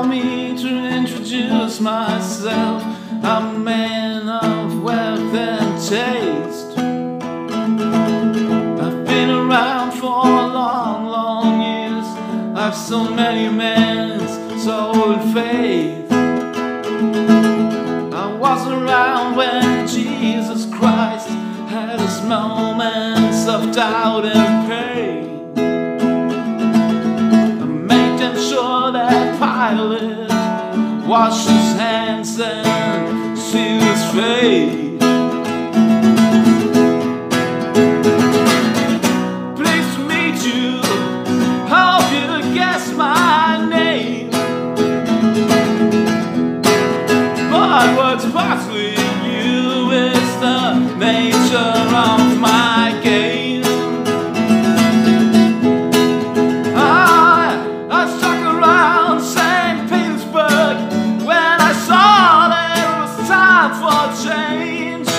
Allow me to introduce myself. I'm a man of wealth and taste. I've been around for long, long years. I've so many men's soul faith. I was around when Jesus Christ had his moments of doubt and pain. That washed his hands and sealed his fate. For change.